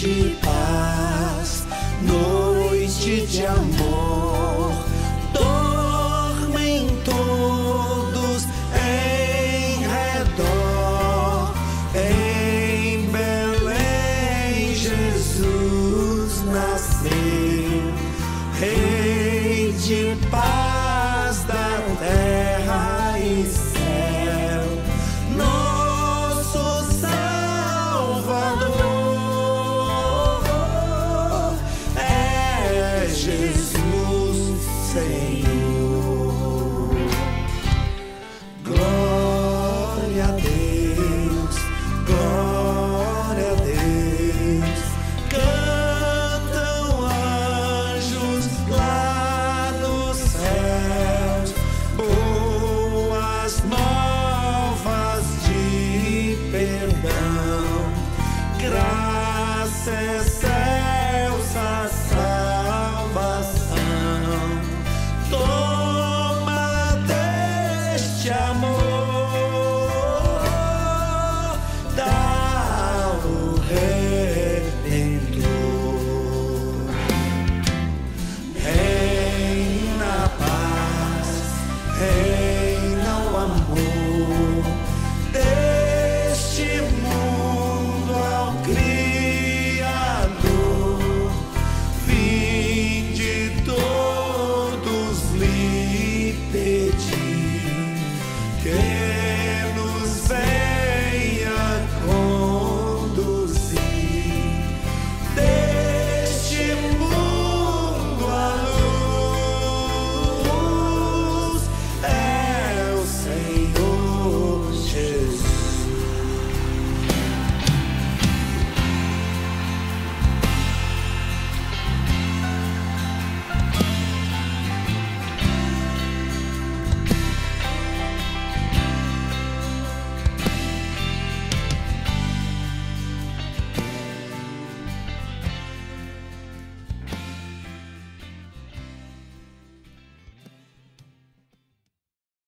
de paz, noite de amor. Dormem todos em redor, em Belém Jesus nasceu, Rei de paz. home.